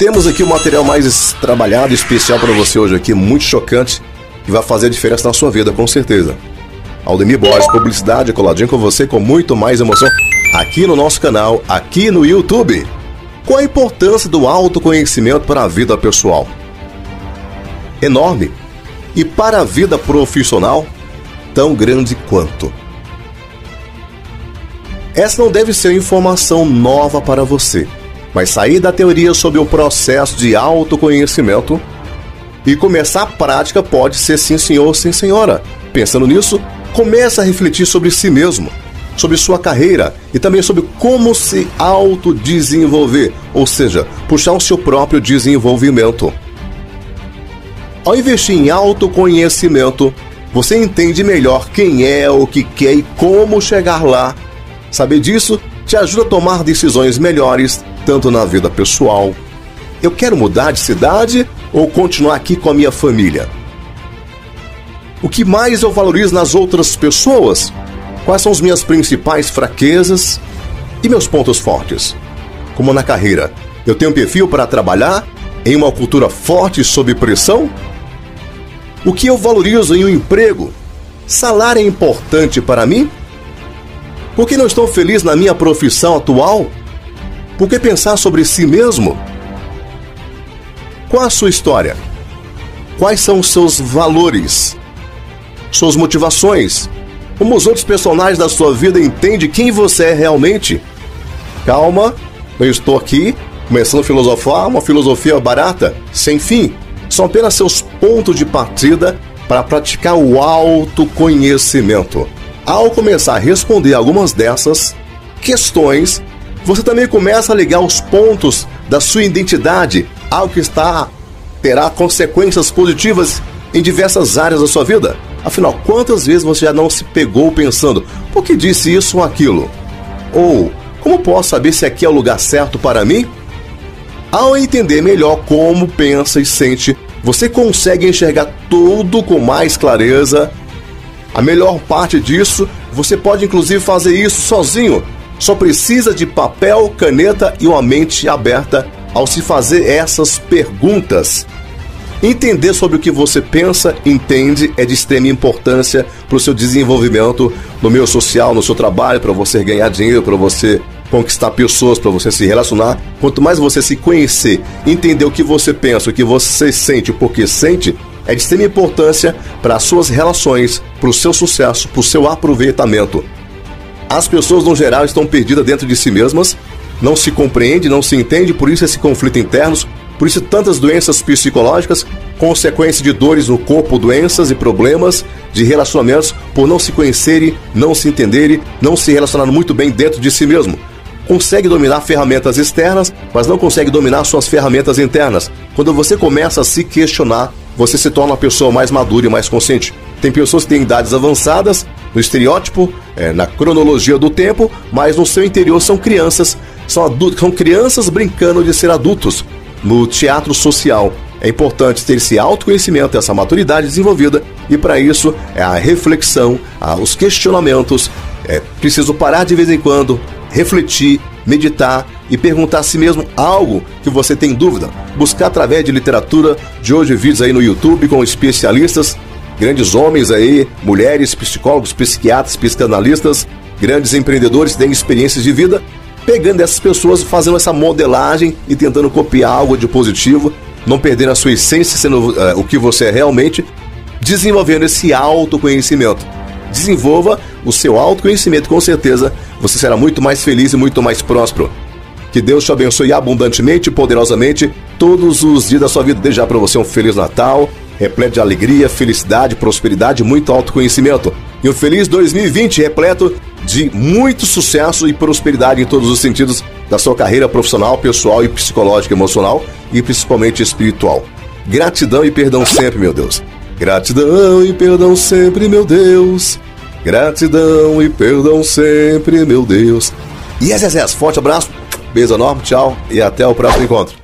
Temos aqui o um material mais trabalhado, especial para você hoje aqui, muito chocante, que vai fazer a diferença na sua vida, com certeza. Aldemir Borges, publicidade coladinho com você com muito mais emoção aqui no nosso canal, aqui no YouTube. Qual a importância do autoconhecimento para a vida pessoal? Enorme. E para a vida profissional, tão grande quanto. Essa não deve ser informação nova para você, mas sair da teoria sobre o processo de autoconhecimento e começar a prática pode ser sim senhor, sim senhora. Pensando nisso, comece a refletir sobre si mesmo, sobre sua carreira e também sobre como se autodesenvolver, ou seja, puxar o seu próprio desenvolvimento. Ao investir em autoconhecimento, você entende melhor quem é, o que quer e como chegar lá. Saber disso te ajuda a tomar decisões melhores, tanto na vida pessoal. Eu quero mudar de cidade ou continuar aqui com a minha família? O que mais eu valorizo nas outras pessoas? Quais são as minhas principais fraquezas e meus pontos fortes? Como na carreira, eu tenho um perfil para trabalhar em uma cultura forte sob pressão? O que eu valorizo em um emprego? Salário é importante para mim? Por que não estou feliz na minha profissão atual? Por que pensar sobre si mesmo? Qual a sua história? Quais são os seus valores? suas motivações, como os outros personagens da sua vida entendem quem você é realmente. Calma, eu estou aqui começando a filosofar uma filosofia barata, sem fim. São apenas seus pontos de partida para praticar o autoconhecimento. Ao começar a responder algumas dessas questões, você também começa a ligar os pontos da sua identidade ao que está terá consequências positivas em diversas áreas da sua vida. Afinal, quantas vezes você já não se pegou pensando, por que disse isso ou aquilo? Ou, como posso saber se aqui é o lugar certo para mim? Ao entender melhor como pensa e sente, você consegue enxergar tudo com mais clareza. A melhor parte disso, você pode inclusive fazer isso sozinho. Só precisa de papel, caneta e uma mente aberta ao se fazer essas perguntas. Entender sobre o que você pensa, entende, é de extrema importância para o seu desenvolvimento no meio social, no seu trabalho, para você ganhar dinheiro, para você conquistar pessoas, para você se relacionar. Quanto mais você se conhecer, entender o que você pensa, o que você sente, o porquê sente, é de extrema importância para as suas relações, para o seu sucesso, para o seu aproveitamento. As pessoas, no geral, estão perdidas dentro de si mesmas, não se compreende, não se entende, por isso esse conflito internos, por isso, tantas doenças psicológicas, consequência de dores no corpo, doenças e problemas de relacionamentos por não se conhecerem, não se entenderem, não se relacionarem muito bem dentro de si mesmo. Consegue dominar ferramentas externas, mas não consegue dominar suas ferramentas internas. Quando você começa a se questionar, você se torna uma pessoa mais madura e mais consciente. Tem pessoas que têm idades avançadas, no estereótipo, é, na cronologia do tempo, mas no seu interior são crianças, são, adultos, são crianças brincando de ser adultos no teatro social. É importante ter esse autoconhecimento, essa maturidade desenvolvida, e para isso é a reflexão, os questionamentos. É preciso parar de vez em quando, refletir, meditar e perguntar a si mesmo algo que você tem dúvida. Buscar através de literatura, de hoje vídeos aí no YouTube com especialistas, grandes homens aí, mulheres, psicólogos, psiquiatras, psicanalistas, grandes empreendedores que têm experiências de vida pegando essas pessoas, fazendo essa modelagem e tentando copiar algo de positivo, não perdendo a sua essência, sendo uh, o que você é realmente, desenvolvendo esse autoconhecimento. Desenvolva o seu autoconhecimento, com certeza você será muito mais feliz e muito mais próspero. Que Deus te abençoe abundantemente e poderosamente todos os dias da sua vida. Desejar para você um Feliz Natal, repleto de alegria, felicidade, prosperidade muito autoconhecimento. E um feliz 2020 repleto de muito sucesso e prosperidade em todos os sentidos da sua carreira profissional, pessoal e psicológica, emocional e principalmente espiritual. Gratidão e perdão sempre, meu Deus. Gratidão e perdão sempre, meu Deus. Gratidão e perdão sempre, meu Deus. E yes, yes, yes. Forte abraço, beijo enorme, tchau e até o próximo encontro.